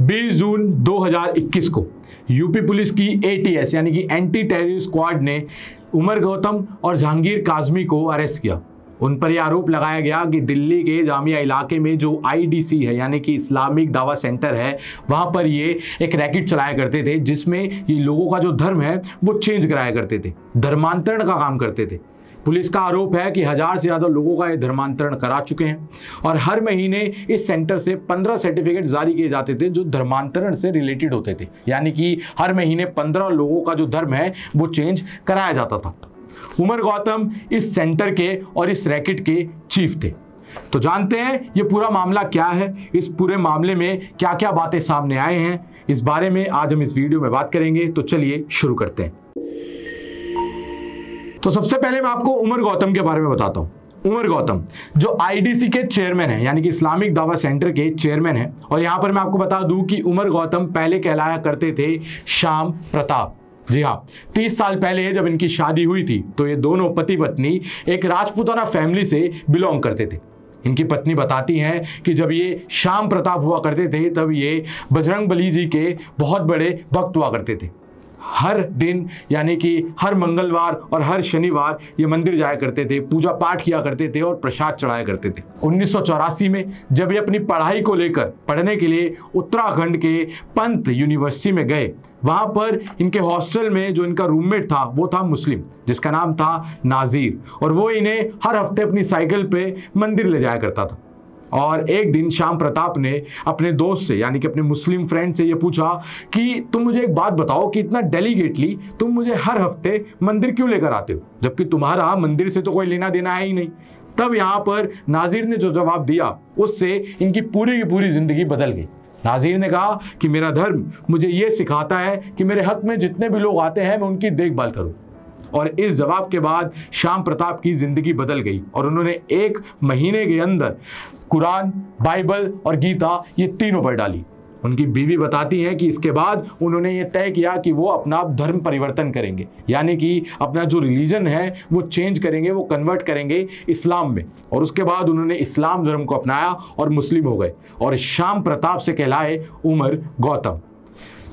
20 जून 2021 को UP police की ATS यानी कि एंटी टेररिस्ट स्क्वाड ने उमर गौतम और जहांगीर काजमी को अरेस्ट किया। उन पर यह आरोप लगाया गया कि दिल्ली के जामिया इलाके में जो आईडीसी है, यानी कि इस्लामिक दावा सेंटर है, वहाँ पर ये एक रैकेट चलाया करते थे, जिसमें ये लोगों का जो धर्म है, वो चेंज कराया करते थे, धर्मांतरण का काम करते थे। पुलिस का आरोप है कि हज़ार से ज़्यादा लोगों का ये धर्मांतरण करा चुके हैं और हर महीने इस सेंटर से पंद्रह सर्टिफिकेट जारी किए जाते थे जो धर्मांतरण से रिलेटेड होते थे। यानी कि हर महीने पंद्रह लोगों का जो धर्म है, वो चेंज कराया जाता था। उमर गौतम इस सेंटर के और इस रैकेट के चीफ थे। तो जानते हैं ये पूरा मामला क्या है? इस पूरे मामले में क्या क्या बातें सामने आए हैं? इस बारे में आज हम इस वीडियो में बात करेंगे। तो चलिए शुरू करते हैं। तो सबसे पहले मैं आपको उमर गौतम के बारे में बताता हूँ। उमर गौतम, जो आईडीसी के चेयरमैन है, यानी कि इस्लामिक दावा सेंटर के चेयरमैन है, और यहाँ पर मैं आपको बता दूँ कि उमर गौतम पहले कहलाया करते थे श्याम प्रताप। जी हाँ तीस साल पहले जब इनकी शादी हुई थी तो ये दोनों पति पत्नी एक राजपूताना फैमिली से बिलोंग करते थे। इनकी पत्नी बताती हैं कि जब ये श्याम प्रताप हुआ करते थे, तब ये बजरंग बली जी के बहुत बड़े भक्त हुआ करते थे। हर दिन, यानी कि हर मंगलवार और हर शनिवार ये मंदिर जाया करते थे, पूजा पाठ किया करते थे और प्रसाद चढ़ाया करते थे। उन्नीस सौ चौरासी में, जब ये अपनी पढ़ाई को लेकर, पढ़ने के लिए उत्तराखंड के पंत यूनिवर्सिटी में गए, वहाँ पर इनके हॉस्टल में जो इनका रूममेट था, वो था मुस्लिम, जिसका नाम था नाजीर, और वो इन्हें हर हफ़्ते अपनी साइकिल पे मंदिर ले जाया करता था। और एक दिन श्याम प्रताप ने अपने दोस्त से, यानी कि अपने मुस्लिम फ्रेंड से ये पूछा कि, तुम मुझे एक बात बताओ कि इतना डेलीगेटली तुम मुझे हर हफ़्ते मंदिर क्यों लेकर आते हो? जबकि तुम्हारा मंदिर से तो कोई लेना देना है ही नहीं। तब यहाँ पर नाजिर ने जो जवाब दिया, उससे इनकी पूरी की पूरी ज़िंदगी बदल गई। नाजिर ने कहा कि, मेरा धर्म मुझे ये सिखाता है कि मेरे हक में जितने भी लोग आते हैं, मैं उनकी देखभाल करूँ। और इस जवाब के बाद श्याम प्रताप की ज़िंदगी बदल गई और उन्होंने एक महीने के अंदर कुरान, बाइबल और गीता ये तीनों पर डाली। उनकी बीवी बताती हैं कि इसके बाद उन्होंने ये तय किया कि वो अपना धर्म परिवर्तन करेंगे। यानी कि अपना जो रिलीजन है, वो चेंज करेंगे, वो कन्वर्ट करेंगे इस्लाम में। और उसके बाद उन्होंने इस्लाम धर्म को अपनाया और मुस्लिम हो गए। और श्याम प्रताप से कहलाए उमर गौतम।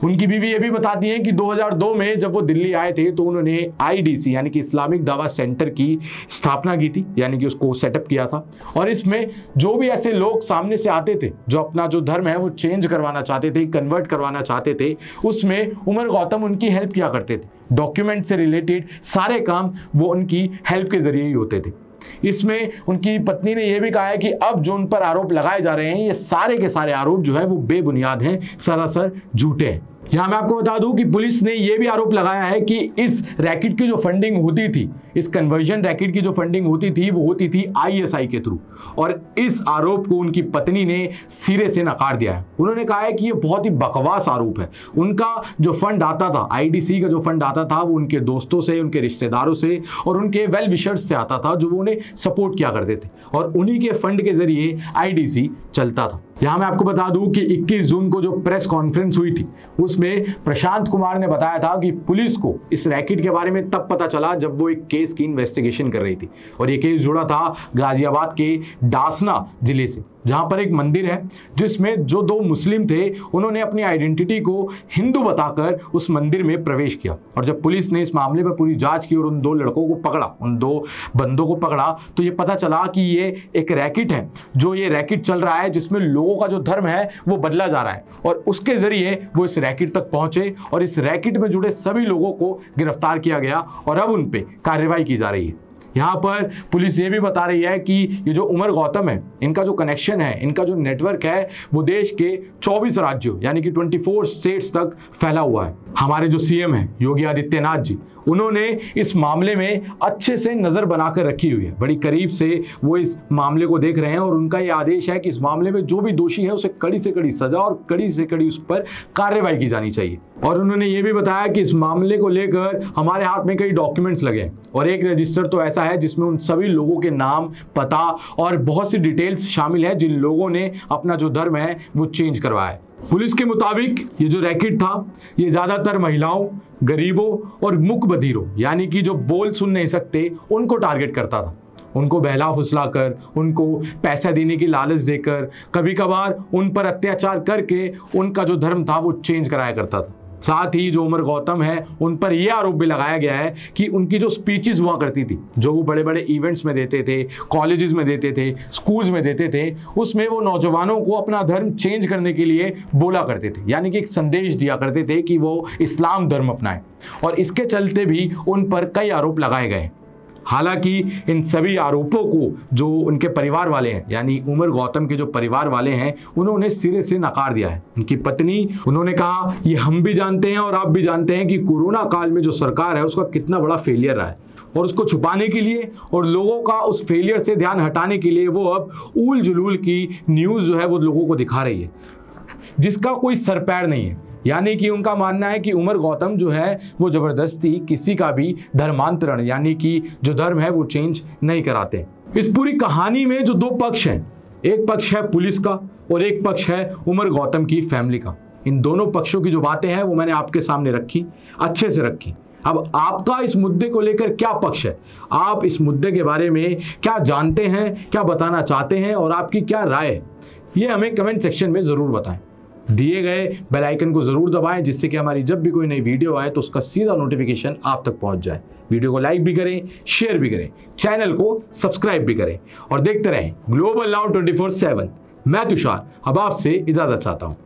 उनकी बीवी ये भी बताती हैं कि 2002 में जब वो दिल्ली आए थे तो उन्होंने आईडीसी यानी कि इस्लामिक दावा सेंटर की स्थापना की थी, यानी कि उसको सेटअप किया था। और इसमें जो भी ऐसे लोग सामने से आते थे, जो अपना जो धर्म है, वो चेंज करवाना चाहते थे कन्वर्ट करवाना चाहते थे, उसमें उमर गौतम उनकी हेल्प किया करते थे। डॉक्यूमेंट से रिलेटेड सारे काम वो उनकी हेल्प के ज़रिए ही होते थे। इसमें उनकी पत्नी ने यह भी कहा है कि अब जो उन पर आरोप लगाए जा रहे हैं, ये सारे के सारे आरोप जो है वो बेबुनियाद हैं, सरासर झूठे हैं। यहाँ मैं आपको बता दूँ कि पुलिस ने यह भी आरोप लगाया है कि इस रैकेट की जो फंडिंग होती थी, इस कन्वर्जन रैकेट की जो फंडिंग होती थी, वो होती थी आईएसआई के थ्रू और इस आरोप को उनकी पत्नी ने सिरे से नकार दिया है। उन्होंने कहा है कि ये बहुत ही बकवास आरोप है। उनका जो फंड आता था आईडीसी का जो फंड आता था, वो उनके दोस्तों से, उनके रिश्तेदारों से और उनके वेल विशर्स से आता था, जो वो उन्हें सपोर्ट किया करते थे। और उन्हीं के फंड के ज़रिए आईडीसी चलता था। यहाँ मैं आपको बता दूँ कि 21 जून को जो प्रेस कॉन्फ्रेंस हुई थी, उसमें प्रशांत कुमार ने बताया था कि पुलिस को इस रैकेट के बारे में तब पता चला जब वो एक केस की इन्वेस्टिगेशन कर रही थी। और ये केस जुड़ा था गाजियाबाद के डासना ज़िले से। जहाँ पर एक मंदिर है, जिसमें जो दो मुस्लिम थे, उन्होंने अपनी आइडेंटिटी को हिंदू बताकर उस मंदिर में प्रवेश किया। और जब पुलिस ने इस मामले पर पूरी जाँच की और उन दो लड़कों को पकड़ा, उन दो बंदों को पकड़ा तो ये पता चला कि ये एक रैकेट है, जो ये रैकेट चल रहा है, जिसमें लोगों का जो धर्म है, वो बदला जा रहा है। और उसके ज़रिए वो इस रैकेट तक पहुँचे और इस रैकेट में जुड़े सभी लोगों को गिरफ़्तार किया गया और अब उन पर कार्रवाई की जा रही है। यहाँ पर पुलिस ये भी बता रही है कि ये जो उमर गौतम है, इनका जो कनेक्शन है, इनका जो नेटवर्क है, वो देश के 24 राज्यों, यानी कि 24 स्टेट्स तक फैला हुआ है। हमारे जो सीएम है, योगी आदित्यनाथ जी, उन्होंने इस मामले में अच्छे से नज़र बनाकर रखी हुई है। बड़ी करीब से वो इस मामले को देख रहे हैं और उनका ये आदेश है कि इस मामले में जो भी दोषी है, उसे कड़ी से कड़ी सजा और कड़ी से कड़ी उस पर कार्रवाई की जानी चाहिए। और उन्होंने ये भी बताया कि इस मामले को लेकर हमारे हाथ में कई डॉक्यूमेंट्स लगे हैं और एक रजिस्टर तो ऐसा है जिसमें उन सभी लोगों के नाम, पता और बहुत सी डिटेल्स शामिल है जिन लोगों ने अपना जो धर्म है, वो चेंज करवाया है। पुलिस के मुताबिक ये जो रैकेट था, ये ज़्यादातर महिलाओं, गरीबों और मुख बधिरों, यानी कि जो बोल सुन नहीं सकते, उनको टारगेट करता था। उनको बहला फुसला कर, उनको पैसा देने की लालच देकर कभी कभार उन पर अत्याचार करके उनका जो धर्म था, वो चेंज कराया करता था। साथ ही जो उमर गौतम है, उन पर यह आरोप भी लगाया गया है कि उनकी जो स्पीचेस हुआ करती थी, जो वो बड़े बड़े इवेंट्स में देते थे कॉलेजेस में देते थे स्कूल्स में देते थे, उसमें वो नौजवानों को अपना धर्म चेंज करने के लिए बोला करते थे। यानी कि एक संदेश दिया करते थे कि वो इस्लाम धर्म अपनाएँ। और इसके चलते भी उन पर कई आरोप लगाए गए हालाँकि इन सभी आरोपों को जो उनके परिवार वाले हैं, यानी उमर गौतम के जो परिवार वाले हैं, उन्होंने सिरे से नकार दिया है। उनकी पत्नी, उन्होंने कहा, ये हम भी जानते हैं और आप भी जानते हैं कि कोरोना काल में जो सरकार है, उसका कितना बड़ा फेलियर रहा है। और उसको छुपाने के लिए और लोगों का उस फेलियर से ध्यान हटाने के लिए वो अब उल जुलूल की न्यूज़ जो है, वो लोगों को दिखा रही है। जिसका कोई सर पैर नहीं है। यानी कि उनका मानना है कि उमर गौतम जो है, वो ज़बरदस्ती किसी का भी धर्मांतरण, यानी कि जो धर्म है, वो चेंज नहीं कराते। इस पूरी कहानी में जो दो पक्ष हैं, एक पक्ष है पुलिस का और एक पक्ष है उमर गौतम की फैमिली का। इन दोनों पक्षों की जो बातें हैं, वो मैंने आपके सामने रखी, अच्छे से रखी। अब आपका इस मुद्दे को लेकर क्या पक्ष है? आप इस मुद्दे के बारे में क्या जानते हैं, क्या बताना चाहते हैं और आपकी क्या राय है? ये हमें कमेंट सेक्शन में ज़रूर बताएँ। दिए गए बेल आइकन को ज़रूर दबाएँ, जिससे कि हमारी जब भी कोई नई वीडियो आए तो उसका सीधा नोटिफिकेशन आप तक पहुँच जाए। वीडियो को लाइक भी करें शेयर भी करें चैनल को सब्सक्राइब भी करें और देखते रहें ग्लोबल नाउ ट्वेंटी मैं तुषार, अब आपसे इजाज़त चाहता हूँ।